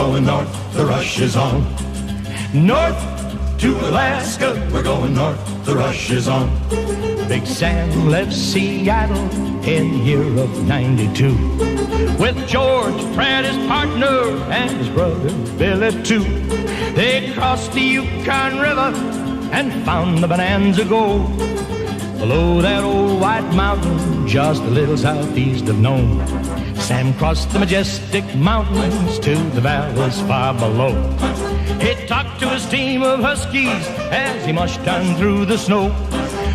going north. The rush is on. North to Alaska. We're going north. The rush is on. Big Sam left Seattle in the year of 92 with George Pratt his partner and his brother Billy too. They crossed the Yukon River and found the Bonanza Gold below that old white mountain just a little southeast of Nome. Sam crossed the majestic mountains to the valleys far below. He talked to his team of huskies as he mushed on through the snow.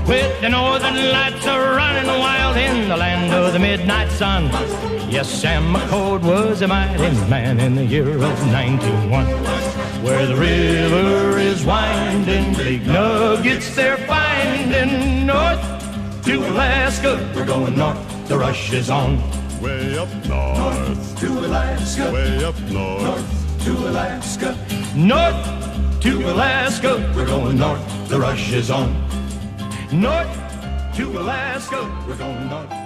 With the northern lights a running wild in the land of the midnight sun. Yes, Sam McCord was a mighty man in the year of 91. Where the river is winding, big nuggets they're finding. North to Alaska, we're going north, the rush is on. Way up north. North to Alaska. Way up north. North to Alaska. North to Alaska. We're going north. The rush is on. North to Alaska. We're going north.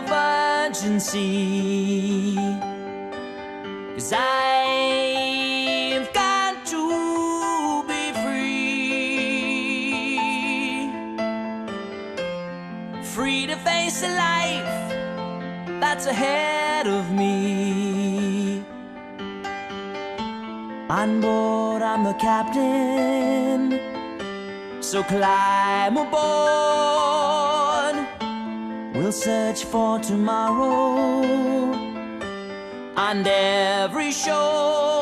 Virgin Sea. Cause I've got to be free. Free to face the life that's ahead of me. On board, I'm the captain. So climb aboard. We'll search for tomorrow. On every shore,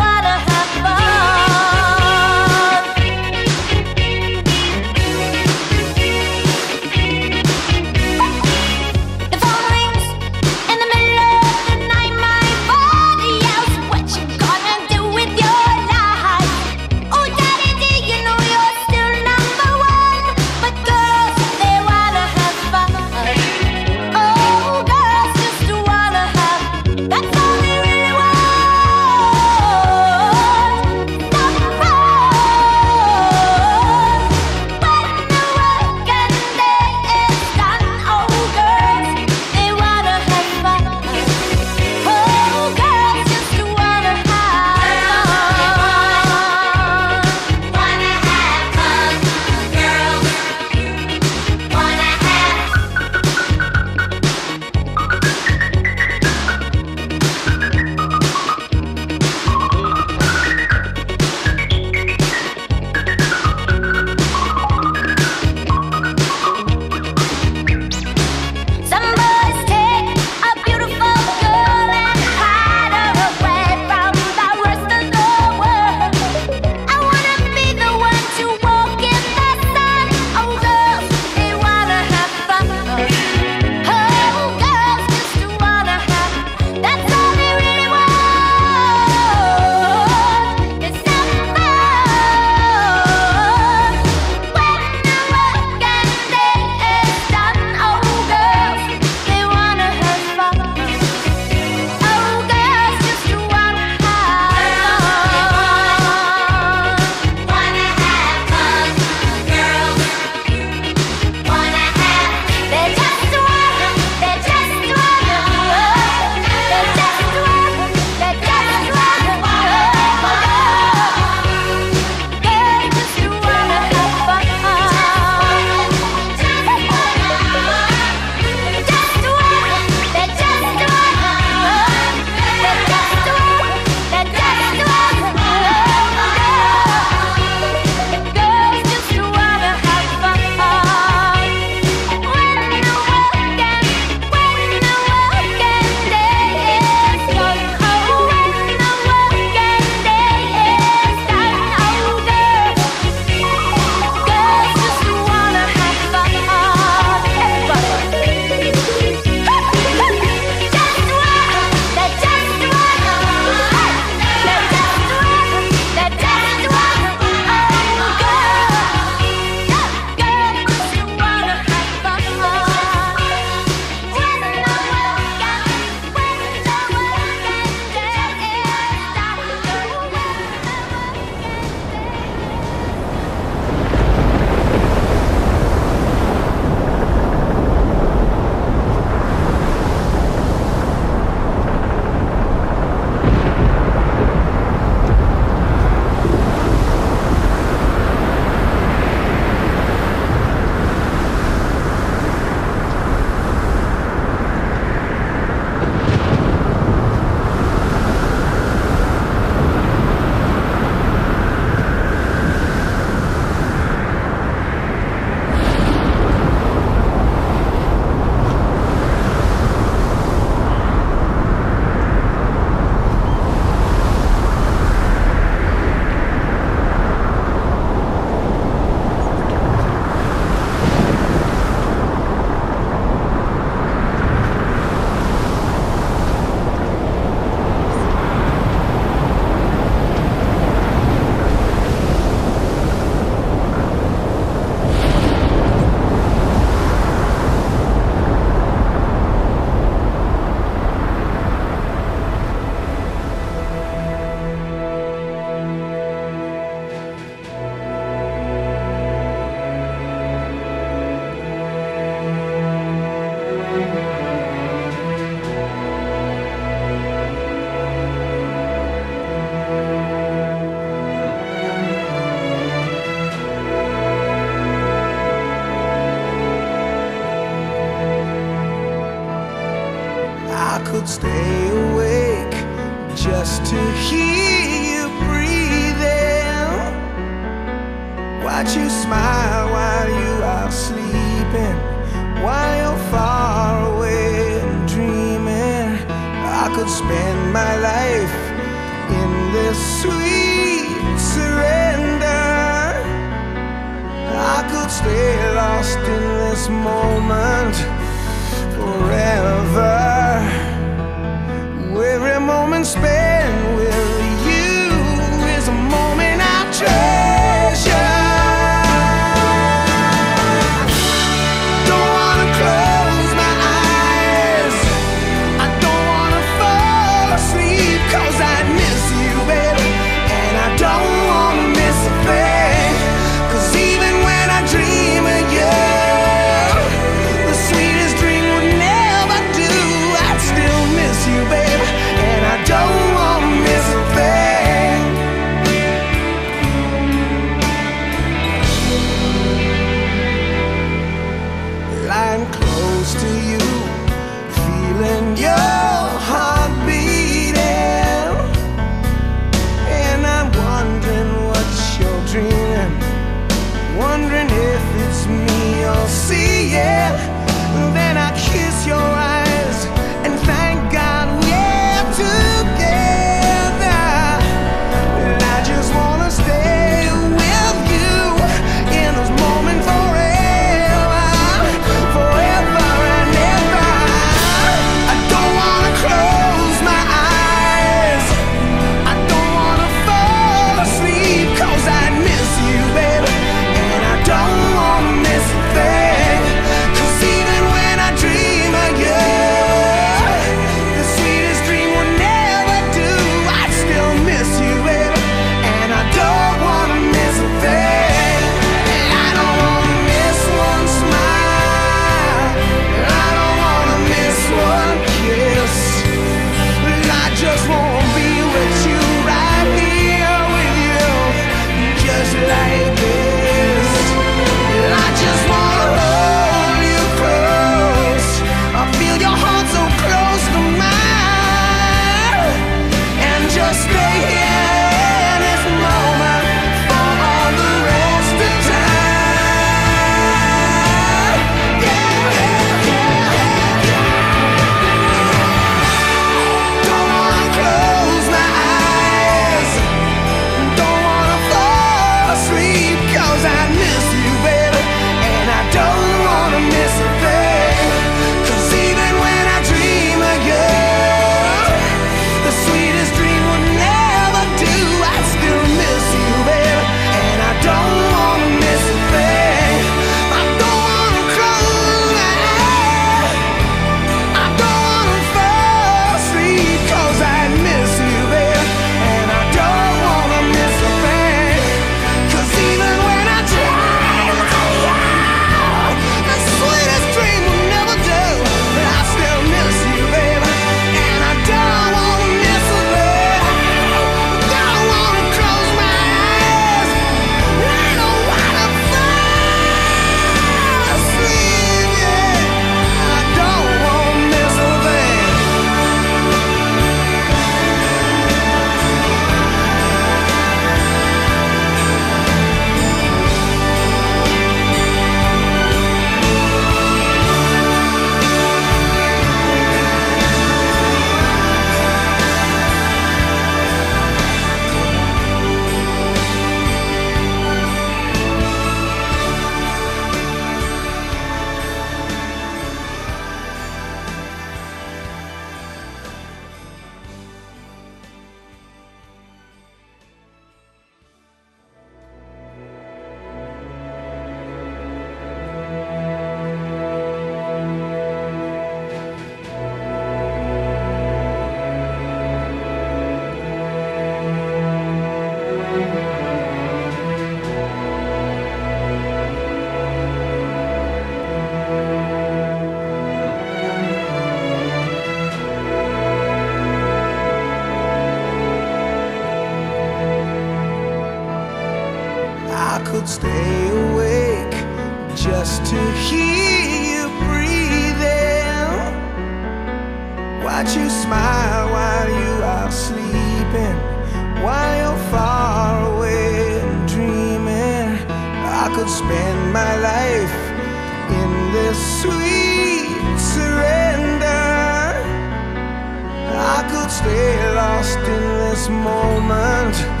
this moment.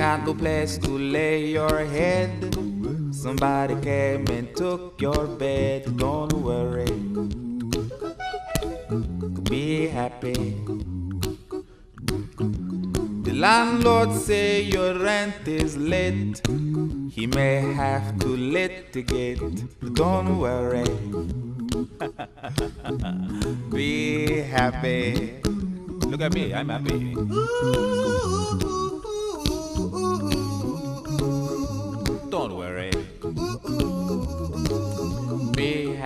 got no place to lay your head. Somebody came and took your bed. Don't worry, be happy. The landlord say your rent is late. He may have to litigate. Don't worry, be happy. Look at me, I'm happy.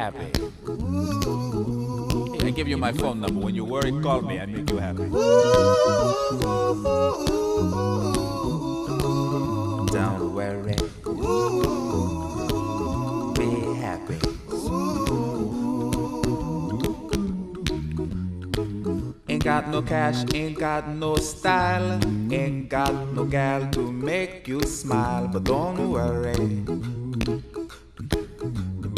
Happy. I give you my phone number. When you worry, call me. I make you happy. Don't worry. Be happy. Ain't got no cash, ain't got no style, ain't got no gal to make you smile, but don't worry.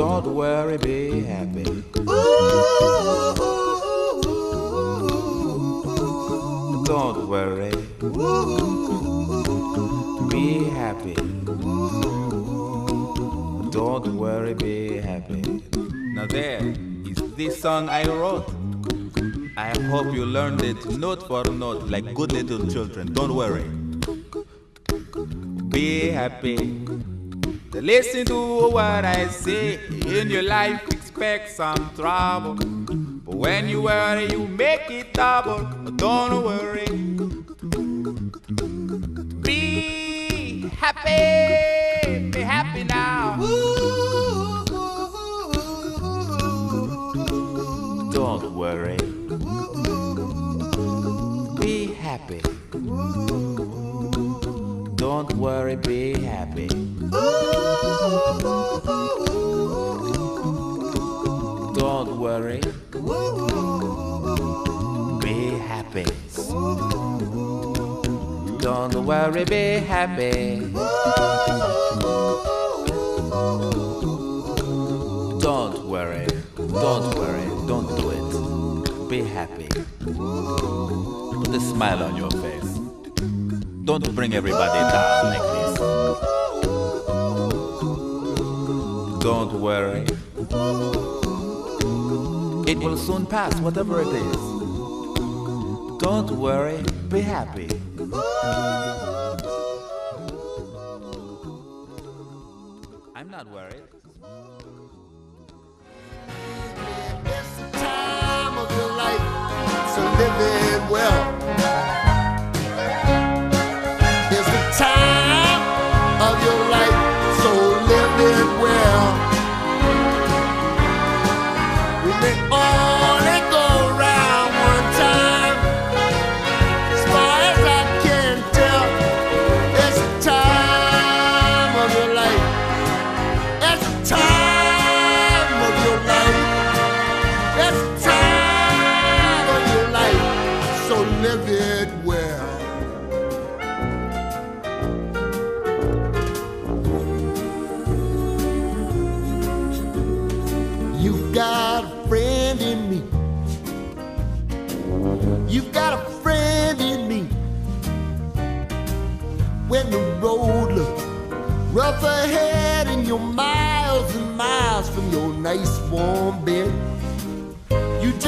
Don't worry, be happy. Don't worry. Be happy. Don't worry, be happy. Now there is this song I wrote. I hope you learned it note for note like good little children. Don't worry. Be happy. Listen to what I say. In your life, expect some trouble. But when you worry, you make it double. Don't worry. Be happy. Be happy now. Don't worry. Be happy. Don't worry, be happy. Don't worry. Be happy. Don't worry, be happy. Don't worry. Don't worry. Don't do it. Be happy. Put a smile on your face. Don't bring everybody down like this. Don't worry. It will soon pass, whatever it is. Don't worry, be happy. I'm not worried. It's the time of your life, so live it well.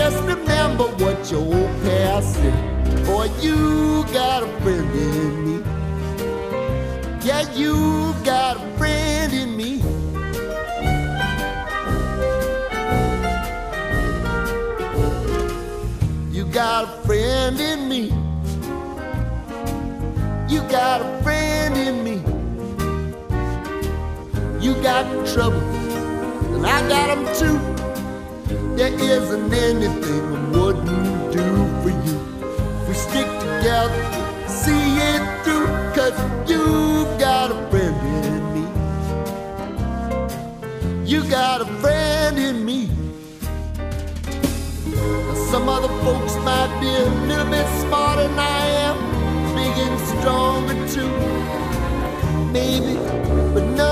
Just remember what your old past said. Boy, you got a friend in me. Yeah, you got a friend in me. You got a friend in me. You got a friend in me. You got trouble, and I got them too. There isn't anything I wouldn't do for you. If we stick together, see it through, cause you got a friend in me. You got a friend in me. Now, some other folks might be a little bit smarter than I am, big and stronger too. Maybe, but them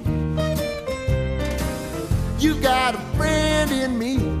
You got a friend in me.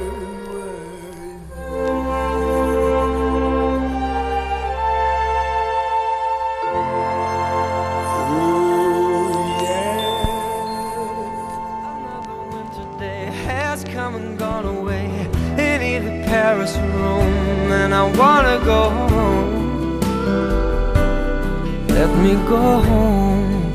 has come and gone away in either Paris or Rome, and I wanna go home. Let me go home.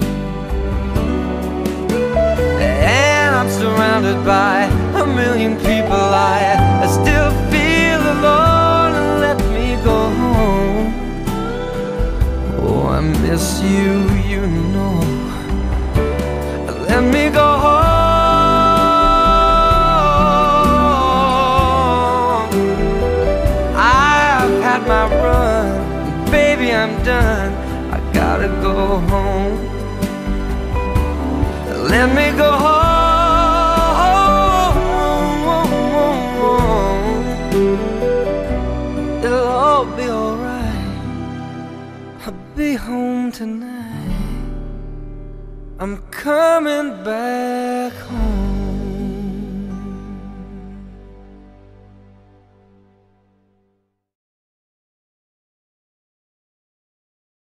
And I'm surrounded by a million people. I, I still feel alone. Let me go home. Oh, I miss you, you know. Let me go home. It'll all be alright. I'll be home tonight. I'm coming back.